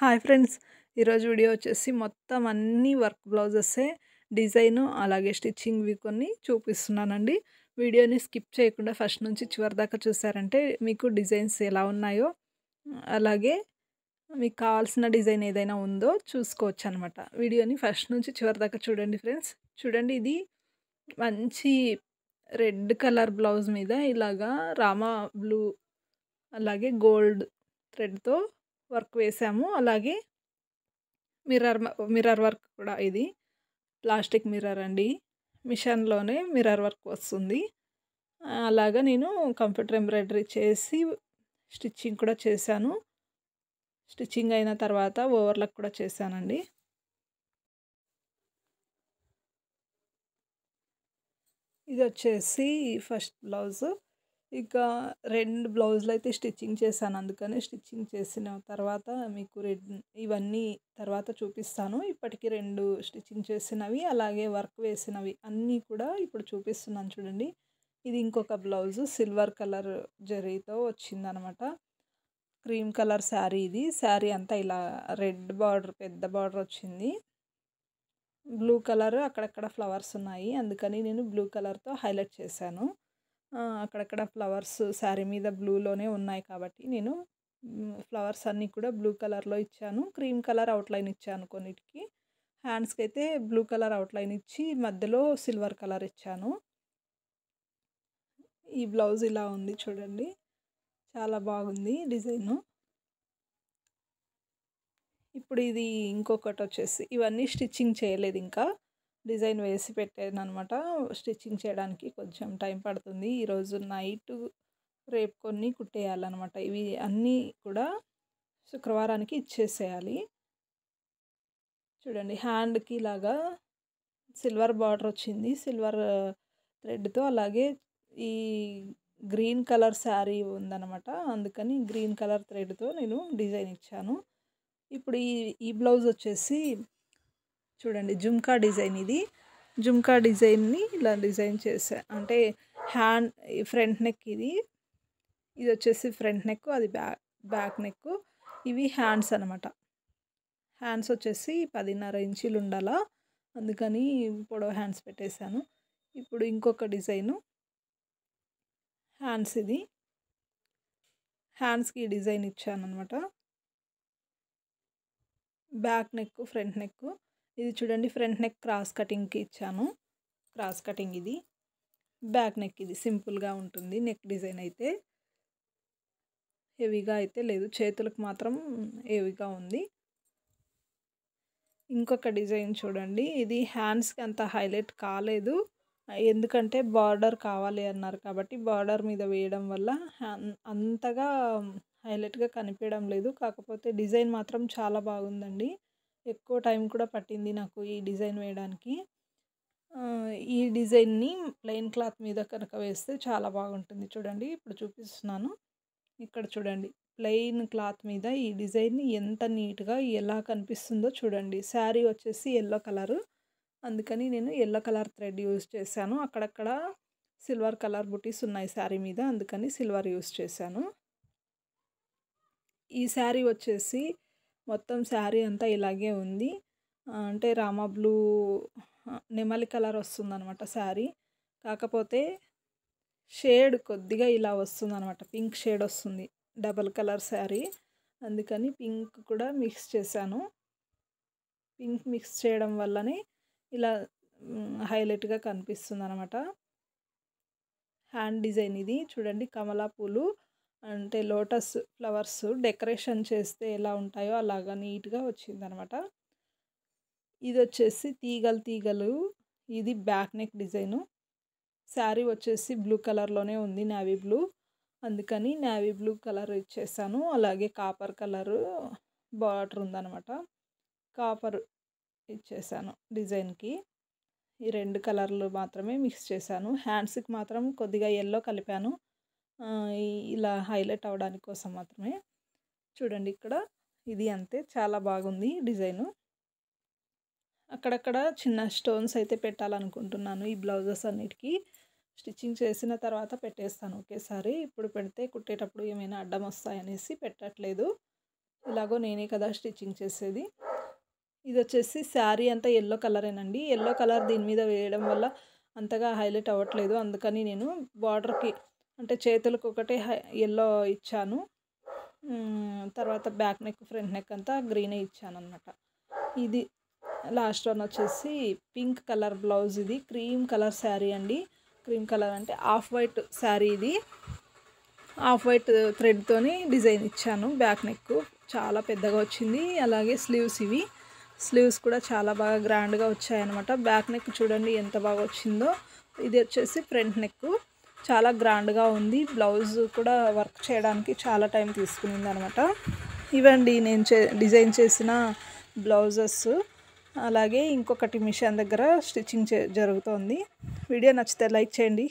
Hi friends. ఈరోజు video వచ్చేసి మొత్తం అన్ని వర్క్ బ్లౌజెసే డిజైను అలాగే స్టిచ్చింగ్వి కొన్ని చూపిస్తున్నానండి. వీడియోని స్కిప్ చేయకుండా ఫస్ట్ నుంచి చివరి దాకా చూసారంటే మీకు డిజైన్స్ ఎలా ఉన్నాయో అలాగే మీకు కావాల్సిన డిజైన్ ఏదైనా ఉందో చూసుకోవచ్చు అనమాట వీడియోని ఫస్ట్ నుంచి చివరి దాకా చూడండి ఫ్రెండ్స్. చూడండి ఇది మంచి రెడ్ కలర్ బ్లౌజ్ మీద ఇలాగా రామా బ్లూ అలాగే గోల్డ్ థ్రెడ్తో వర్క్ వేసాము. అలాగే మిర్రర్ మిర్రర్ వర్క్ కూడా ఇది. ప్లాస్టిక్ మిర్రర్ అండి. మిషన్లోనే మిర్రర్ వర్క్ వస్తుంది. అలాగా నేను కంప్యూటర్ ఎంబ్రాయిడరీ చేసి స్టిచ్చింగ్ కూడా చేశాను. స్టిచ్చింగ్ అయిన తర్వాత ఓవర్లకు కూడా చేశానండి. ఇది వచ్చేసి ఫస్ట్ బ్లౌజ్. ఇక రెండు బ్లౌజులు అయితే స్టిచ్చింగ్ చేశాను. అందుకని స్టిచ్చింగ్ చేసిన తర్వాత మీకు రెడ్ ఇవన్నీ తర్వాత చూపిస్తాను. ఇప్పటికి రెండు స్టిచ్చింగ్ చేసినవి అలాగే వర్క్ వేసినవి అన్నీ కూడా ఇప్పుడు చూపిస్తున్నాను చూడండి. ఇది ఇంకొక బ్లౌజు సిల్వర్ కలర్ జరీతో వచ్చిందనమాట. క్రీమ్ కలర్ శారీ ఇది. శారీ అంతా ఇలా రెడ్ బార్డర్ పెద్ద బార్డర్ వచ్చింది. బ్లూ కలర్ అక్కడక్కడ ఫ్లవర్స్ ఉన్నాయి. అందుకని నేను బ్లూ కలర్తో హైలైట్ చేశాను. అక్కడక్కడ ఫ్లవర్స్ శారీ మీద బ్లూలోనే ఉన్నాయి కాబట్టి నేను ఫ్లవర్స్ అన్నీ కూడా బ్లూ కలర్లో ఇచ్చాను. క్రీమ్ కలర్ అవుట్లైన్ ఇచ్చాను కొన్నిటికి. హ్యాండ్స్కి అయితే బ్లూ కలర్ అవుట్లైన్ ఇచ్చి మధ్యలో సిల్వర్ కలర్ ఇచ్చాను. ఈ బ్లౌజ్ ఇలా ఉంది చూడండి. చాలా బాగుంది డిజైను. ఇప్పుడు ఇది ఇంకొకటి వచ్చేసి ఇవన్నీ స్టిచ్చింగ్ చేయలేదు ఇంకా. డిజైన్ వేసి పెట్టాను అనమాట స్టిచ్చింగ్ చేయడానికి కొంచెం టైం పడుతుంది. ఈరోజు నైట్ రేపు కొన్ని కుట్టేయాలన్నమాట. ఇవి అన్నీ కూడా శుక్రవారానికి ఇచ్చేసేయాలి. చూడండి హ్యాండ్కి లాగా సిల్వర్ బార్డర్ వచ్చింది. సిల్వర్ థ్రెడ్తో అలాగే ఈ గ్రీన్ కలర్ శారీ ఉందన్నమాట. అందుకని గ్రీన్ కలర్ థ్రెడ్తో నేను డిజైన్ ఇచ్చాను. ఇప్పుడు ఈ ఈ బ్లౌజ్ వచ్చేసి చూడండి జుమ్కా డిజైన్ ఇది. జుమ్కా డిజైన్ని ఇలా డిజైన్ చేసా అంటే హ్యాండ్ ఫ్రంట్ నెక్ ఇది. ఇది వచ్చేసి ఫ్రంట్ నెక్ అది బ్యాక్ బ్యాక్ నెక్. ఇవి హ్యాండ్స్ అనమాట హ్యాండ్స్ వచ్చేసి పదిన్నర ఇంచీలు ఉండాలా. అందుకని పొడవ హ్యాండ్స్ పెట్టేశాను. ఇప్పుడు ఇంకొక డిజైను. హ్యాండ్స్ ఇది. హ్యాండ్స్కి డిజైన్ ఇచ్చాను అనమాట బ్యాక్ నెక్ ఫ్రంట్ నెక్. ఇది చూడండి ఫ్రంట్ నెక్ క్రాస్ కటింగ్కి ఇచ్చాను. క్రాస్ కటింగ్ ఇది. బ్యాక్ నెక్ ఇది సింపుల్గా ఉంటుంది నెక్ డిజైన్ అయితే. హెవీగా అయితే లేదు చేతులకు మాత్రం హెవీగా ఉంది. ఇంకొక డిజైన్ చూడండి ఇది హ్యాండ్స్కి అంత హైలైట్ కాలేదు. ఎందుకంటే బార్డర్ కావాలి అన్నారు కాబట్టి బార్డర్ మీద వేయడం వల్ల అంతగా హైలైట్గా కనిపించడం లేదు. కాకపోతే డిజైన్ మాత్రం చాలా బాగుందండి. ఎక్కువ టైం కూడా పట్టింది నాకు ఈ డిజైన్ వేయడానికి. ఈ డిజైన్ని ప్లెయిన్ క్లాత్ మీద కనుక వేస్తే చాలా బాగుంటుంది చూడండి. ఇప్పుడు చూపిస్తున్నాను. ఇక్కడ చూడండి. ప్లెయిన్ క్లాత్ మీద ఈ డిజైన్ ఎంత నీట్గా ఎలా కనిపిస్తుందో చూడండి. శారీ వచ్చేసి ఎల్లో కలరు. అందుకని నేను ఎల్లో కలర్ థ్రెడ్ యూజ్ చేశాను. అక్కడక్కడ సిల్వర్ కలర్ బుటీస్ ఉన్నాయి శారీ మీద. అందుకని సిల్వర్ యూజ్ చేశాను. ఈ శారీ వచ్చేసి మొత్తం శారీ అంతా ఇలాగే ఉంది. అంటే రామా బ్లూ నెమలి కలర్ వస్తుందన్నమాట శారీ. కాకపోతే షేడ్ కొద్దిగా ఇలా వస్తుందన్నమాట. పింక్ షేడ్ వస్తుంది. Double colour sari. అందుకని పింక్ కూడా మిక్స్ చేశాను. పింక్ మిక్స్ చేయడం వల్లనే ఇలా హైలైట్గా కనిపిస్తుంది అనమాట హ్యాండ్ డిజైన్ ఇది. చూడండి కమలా పూలు. అంటే లోటస్ ఫ్లవర్స్ డెకరేషన్ చేస్తే ఎలా ఉంటాయో అలాగా నీట్గా వచ్చిందనమాట. ఇది వచ్చేసి తీగలు తీగలు ఇది బ్యాక్ నెక్ డిజైను. శారీ వచ్చేసి బ్లూ కలర్లోనే ఉంది నావీ బ్లూ. అందుకని నావీ బ్లూ కలర్ ఇచ్చేసాను. అలాగే కాపర్ కలరు బార్డర్ ఉందనమాట. కాపర్ ఇచ్చేసాను డిజైన్కి. ఈ రెండు కలర్లు మాత్రమే మిక్స్ చేశాను. హ్యాండ్స్కి మాత్రం కొద్దిగా ఎల్లో కలిపాను. ఇలా హైలైట్ అవడానికి కోసం మాత్రమే. చూడండి ఇక్కడ ఇది అంతే చాలా బాగుంది డిజైను. అక్కడక్కడ చిన్న స్టోన్స్ అయితే పెట్టాలనుకుంటున్నాను ఈ బ్లౌజెస్ అన్నిటికీ. స్టిచ్చింగ్ చేసిన తర్వాత పెట్టేస్తాను ఒకేసారి. ఇప్పుడు పెడితే కుట్టేటప్పుడు ఏమైనా అడ్డం వస్తాయనేసి పెట్టట్లేదు. ఇలాగో నేనే కదా స్టిచ్చింగ్ చేసేది. ఇది వచ్చేసి శారీ అంతా ఎల్లో కలరేనండి. ఎల్లో కలర్ దీని మీద వేయడం వల్ల అంతగా హైలైట్ అవ్వట్లేదు. అందుకని నేను బార్డర్కి అంటే చేతులకు ఒకటి ఎల్లో ఇచ్చాను. తర్వాత బ్యాక్ నెక్ ఫ్రంట్ నెక్ అంతా గ్రీనే ఇచ్చాను అనమాట ఇది లాస్ట్ వన్ వచ్చేసి పింక్ కలర్ బ్లౌజ్ ఇది. క్రీమ్ కలర్ శారీ అండి. క్రీమ్ కలర్ అంటే ఆఫ్ వైట్ శారీ ఇది. ఆఫ్ వైట్ థ్రెడ్తోని డిజైన్ ఇచ్చాను బ్యాక్ నెక్ చాలా పెద్దగా వచ్చింది. అలాగే స్లీవ్స్ ఇవి. స్లీవ్స్ కూడా చాలా బాగా గ్రాండ్గా వచ్చాయన్నమాట. బ్యాక్ నెక్ చూడండి ఎంత బాగా వచ్చిందో. ఇది వచ్చేసి ఫ్రంట్ నెక్ చాలా గ్రాండ్గా ఉంది. బ్లౌజ్ కూడా వర్క్ చేయడానికి చాలా టైం తీసుకునింది అనమాట ఇవండి నేను చే డిజైన్ చేసిన బ్లౌజెస్. అలాగే ఇంకొకటి మిషన్ దగ్గర స్టిచ్చింగ్ జరుగుతోంది. వీడియో నచ్చితే లైక్ చేయండి.